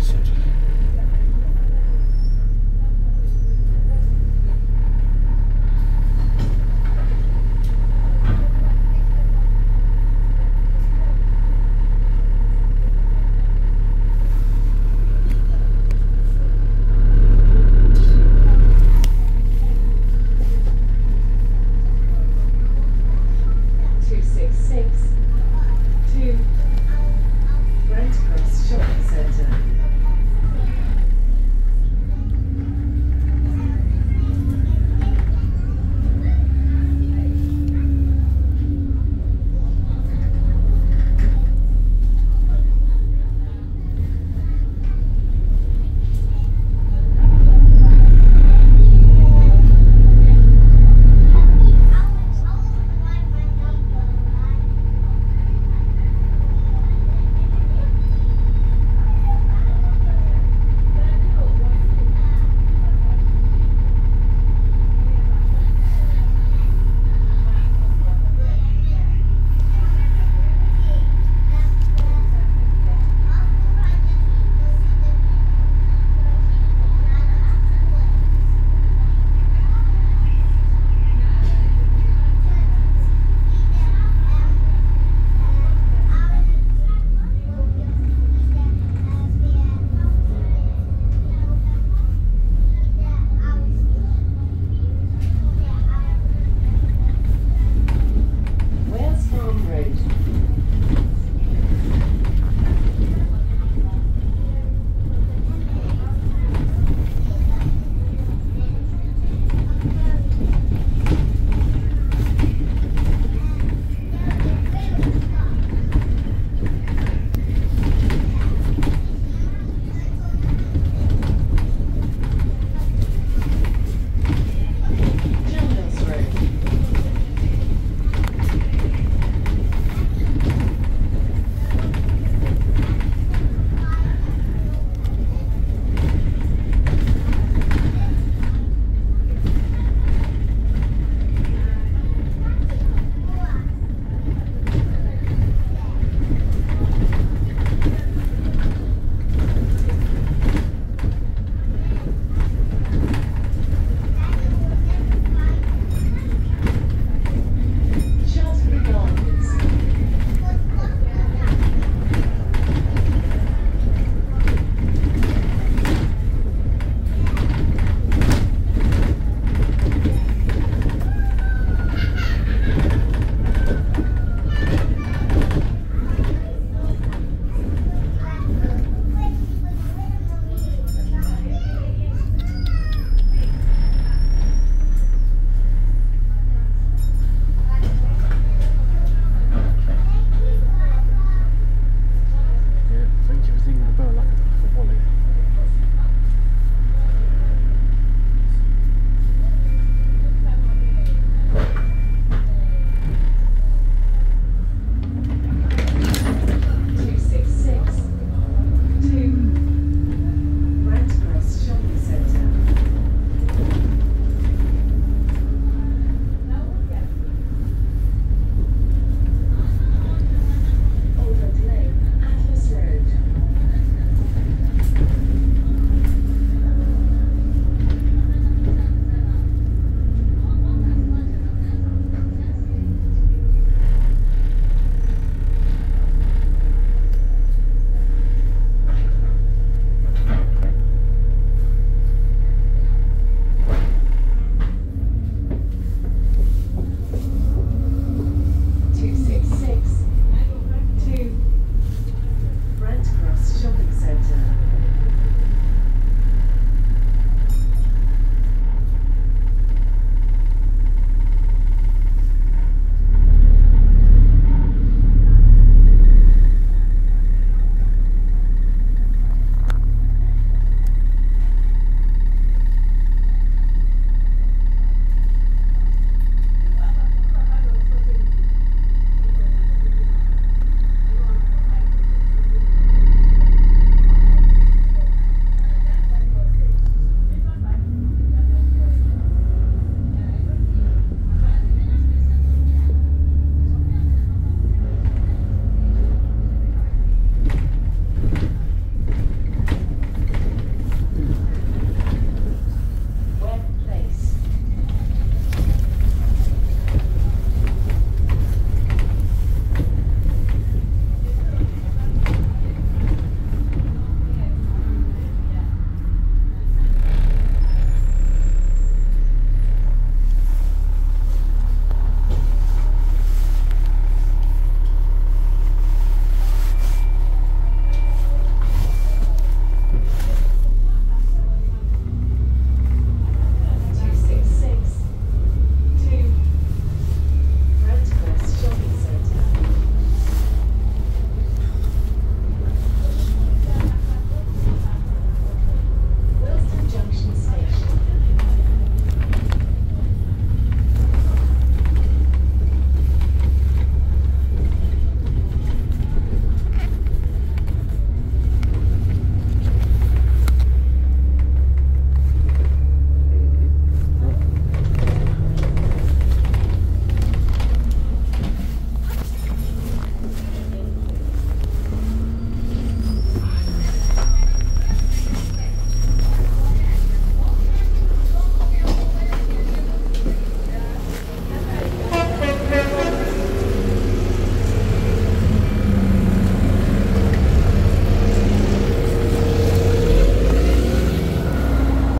Sort of